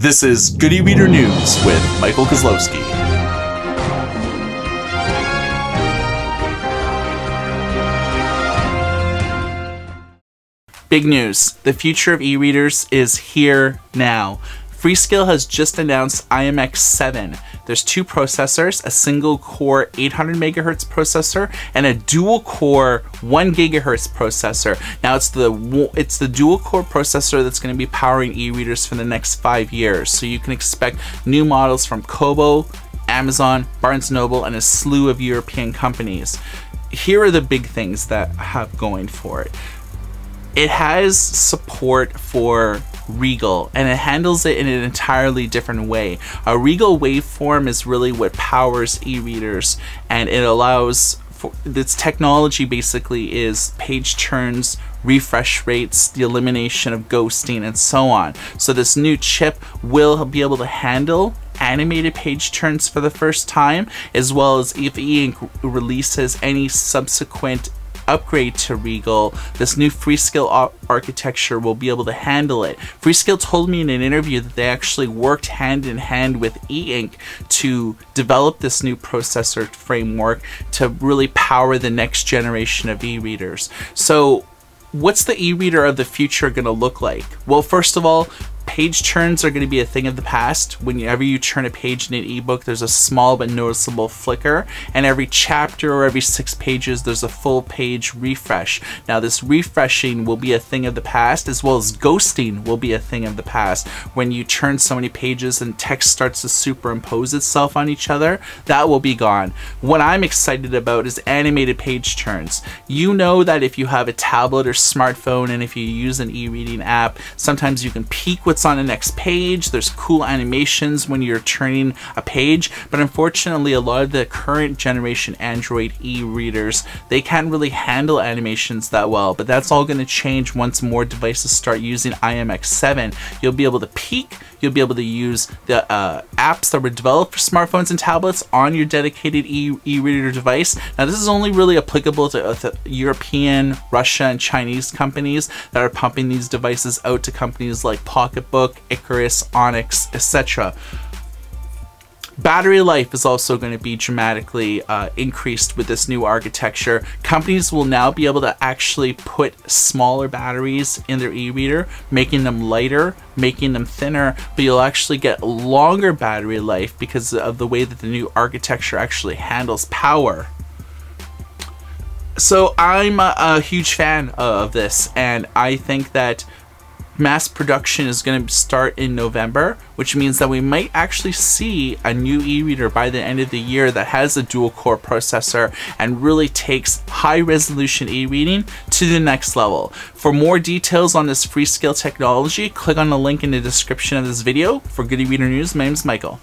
This is Good e-Reader News with Michael Kozlowski. Big news. The future of e-readers is here now. Freescale has just announced IMX7. There's two processors, a single core 800 megahertz processor and a dual core 1 gigahertz processor. Now it's the it's the dual core processor that's going to be powering e-readers for the next 5 years. So you can expect new models from Kobo, Amazon, Barnes Noble and a slew of European companies. Here are the big things that have going for it. It has support for Regal and it handles it in an entirely different way. A Regal waveform is really what powers e-readers and it allows for its technology basically is page turns, refresh rates, the elimination of ghosting, and so on. So this new chip will be able to handle animated page turns for the first time, as well as if e-ink releases any subsequent upgrade to Regal, this new Freescale architecture will be able to handle it. Freescale told me in an interview that they actually worked hand in hand with e-ink to develop this new processor framework to really power the next generation of e-readers. So what's the e-reader of the future going to look like? Well, first of all, page turns are going to be a thing of the past. Whenever you turn a page in an ebook, there's a small but noticeable flicker, and every chapter or every six pages, there's a full page refresh. Now, this refreshing will be a thing of the past, as well as ghosting will be a thing of the past. When you turn so many pages and text starts to superimpose itself on each other, that will be gone. What I'm excited about is animated page turns. You know that if you have a tablet or smartphone, and if you use an e-reading app, sometimes you can peek what's on the next page. There's cool animations when you're turning a page, but unfortunately a lot of the current generation Android e-readers, they can't really handle animations that well, but that's all going to change once more devices start using IMX7. You'll be able to peek, you'll be able to use the uh, apps that were developed for smartphones and tablets on your dedicated e-reader device. Now this is only really applicable to, uh, European, Russia, and Chinese companies that are pumping these devices out to companies like Pocketbook Book, Icarus, Onyx, etc. Battery life is also going to be dramatically uh, increased with this new architecture. Companies will now be able to actually put smaller batteries in their e-reader, making them lighter, making them thinner, but you'll actually get longer battery life because of the way that the new architecture actually handles power. So I'm a, a huge fan of this, and I think that mass production is going to start in November, which means that we might actually see a new e-reader by the end of the year that has a dual core processor and really takes high resolution e-reading to the next level. For more details on this Freescale technology, click on the link in the description of this video. For Good e-Reader News, my name is Michael.